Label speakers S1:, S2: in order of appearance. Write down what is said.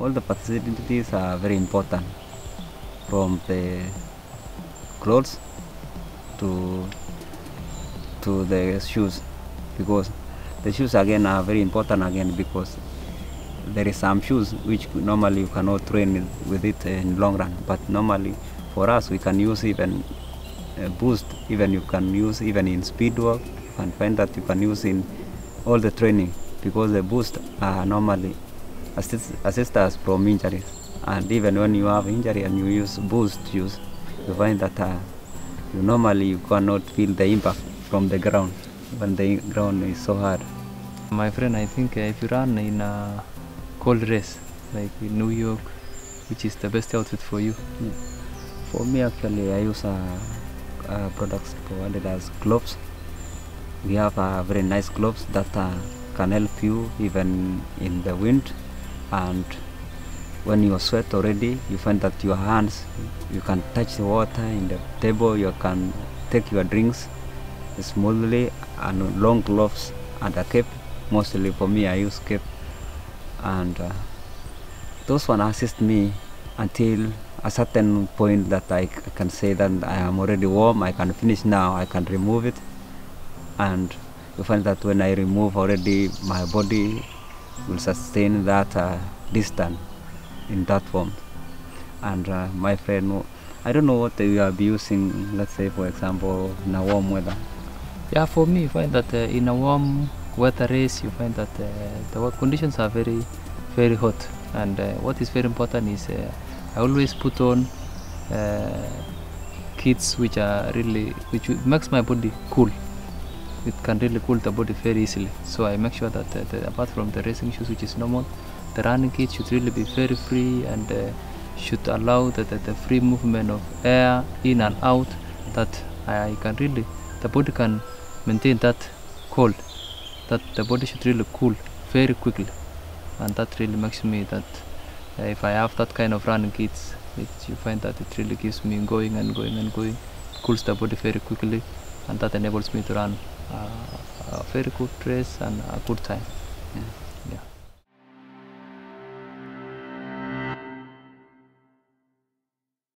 S1: all the facilities are very important. From the clothes to to the shoes because the shoes again are very important again because there is some shoes which normally you cannot train with it in long run. But normally for us we can use even boost. Even you can use even in speed work. Can find that you can use in all the training because the boost are normally assist, assist us from injuries and even when you have injury and you use boost shoes you find that uh, you normally you cannot feel the impact from the ground when the ground is so hard
S2: My friend, I think uh, if you run in a cold race, like in New York, which is the best outfit for you?
S1: For me, actually, I use uh, uh, products provided as gloves. We have uh, very nice gloves that uh, can help you even in the wind. And when you sweat already, you find that your hands, you can touch the water in the table, you can take your drinks smoothly, and long gloves and a cape. Mostly for me, I use cape. And uh, those one assist me until a certain point that I can say that I am already warm, I can finish now, I can remove it. And you find that when I remove already, my body will sustain that uh, distance in that form. And uh, my friend, I don't know what you are using, let's say for example, in a warm weather.
S2: Yeah, for me, you find that uh, in a warm weather race, you find that uh, the conditions are very, very hot. And uh, what is very important is uh, I always put on kits which are really, which makes my body cool. It can really cool the body very easily. So I make sure that uh, the, apart from the racing shoes, which is normal, the running kit should really be very free and uh, should allow the, the, the free movement of air in and out that I can really, the body can maintain that cold, that the body should really cool very quickly. And that really makes me that uh, if I have that kind of running kits, it, you find that it really gives me going and going and going, cools the body very quickly, and that enables me to run uh, a very good race and a good time.
S1: Yeah.